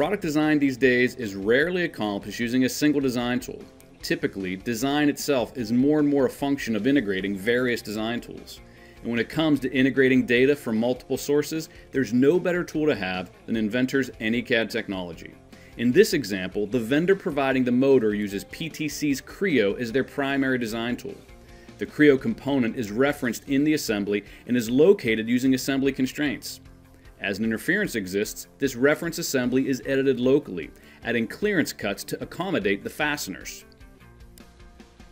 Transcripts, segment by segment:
Product design these days is rarely accomplished using a single design tool. Typically, design itself is more and more a function of integrating various design tools. And when it comes to integrating data from multiple sources, there's no better tool to have than Inventor's AnyCAD technology. In this example, the vendor providing the motor uses PTC's Creo as their primary design tool. The Creo component is referenced in the assembly and is located using assembly constraints. As an interference exists, this reference assembly is edited locally, adding clearance cuts to accommodate the fasteners.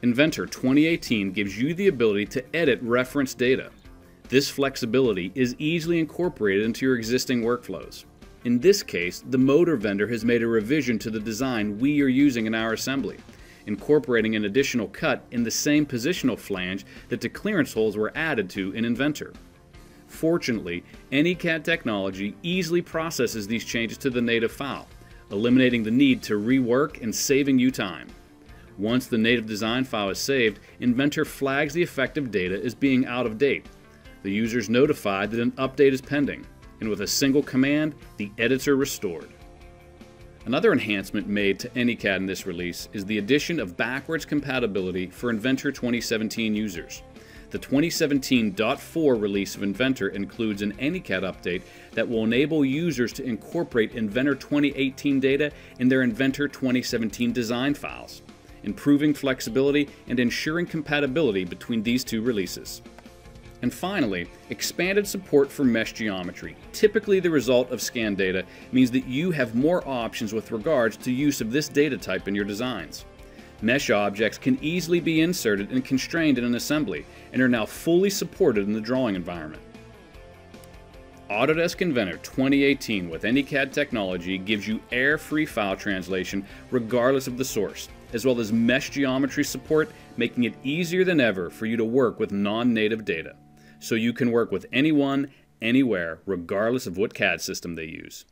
Inventor 2018 gives you the ability to edit reference data. This flexibility is easily incorporated into your existing workflows. In this case, the motor vendor has made a revision to the design we are using in our assembly, incorporating an additional cut in the same positional flange that the clearance holes were added to in Inventor. Fortunately, AnyCAD technology easily processes these changes to the native file, eliminating the need to rework and saving you time. Once the native design file is saved, Inventor flags the effective data as being out of date. The user is notified that an update is pending, and with a single command, the editor restored. Another enhancement made to AnyCAD in this release is the addition of backwards compatibility for Inventor 2017 users. The 2017.4 release of Inventor includes an AnyCAD update that will enable users to incorporate Inventor 2018 data in their Inventor 2017 design files, improving flexibility and ensuring compatibility between these two releases. And finally, expanded support for mesh geometry, typically the result of scan data, means that you have more options with regards to use of this data type in your designs. Mesh objects can easily be inserted and constrained in an assembly and are now fully supported in the drawing environment. Autodesk Inventor 2018 with AnyCAD technology gives you error-free file translation regardless of the source, as well as mesh geometry support, making it easier than ever for you to work with non-native data so you can work with anyone, anywhere, regardless of what CAD system they use.